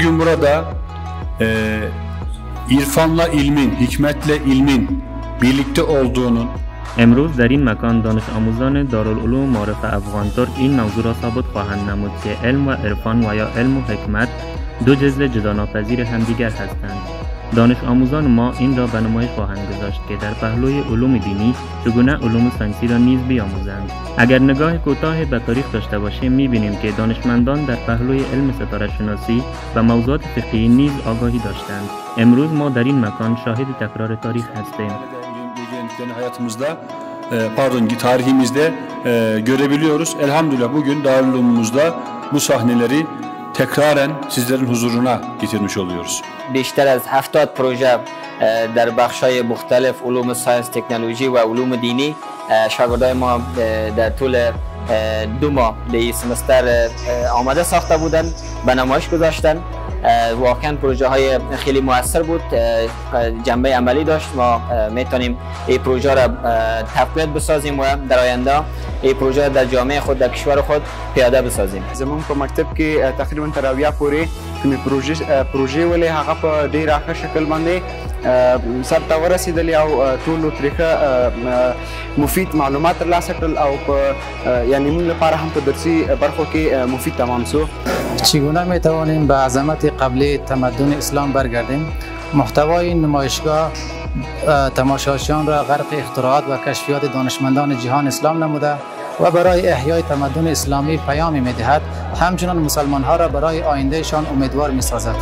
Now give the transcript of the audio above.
bugün burada e, irfanla ilmin, hikmetle ilmin birlikte olduğunun امروز در این مکان دانش آموزان دارالعلوم معارف افغان ترک این موضوع را ثابت خواهند نمود که علم و عرفان و یا علم و حکمت دو جزء جداناپذیر همدیگر هستند. دانش آموزان ما این را به نمایش خواهند گذاشت که در پهلوی علوم دینی چگونه علوم ساینسی را نیز بیاموزند. اگر نگاه کوتاه به تاریخ داشته باشیم می‌بینیم که dانشمندان در پهلوی علم ستاره شناسی و موضوعات فقهی نیز آگاهی داشتند. امروز ما در این مکان شاهد تکرار تاریخ هستیم. Pardon tarihimizde e, görebiliyoruz. Elhamdülillah bugün Darülumumuzda bu sahneleri tekraren sizlerin huzuruna getirmiş oluyoruz. بیشتر از 70 پروژه در بخش های مختلف علوم ساینس تکنولوژی و علوم دینی شاگردای ما در طول دو ماه در سمستر آماده ساخته بودن به نمایش گذاشتن. واقعا پروژه های خیلی موثر بود. جنبه عملی داشت. ما می‌تونیم این پروژه را تقویت بسازیم و در آینده این پروژه در جامعه خود در کشور خود پیاده بسازیم. زمونږ په مکتب کې تقریبا تر اویا پورې کومې پروژې پروژې ولې هغه په ډیر ښه شکل باندې سر ته ورسېدلې او ټولو اه، مفید معلومات ترلاسه کړل او په یعنی موږ لپاره هم په درسي برخو کې مفید تمام سو چگونه می توانیم به عظمت قبلی تمدن اسلام برگردیم؟ محتوای نمایشگاه اه، تماشاچیان را غرق اختراعات و کشفیات دانشمندان جهان اسلام نموده و برای احیای تمدن اسلامی پیامی می دهد همچنان مسلمان ها را برای آیندهشان امیدوار می سازد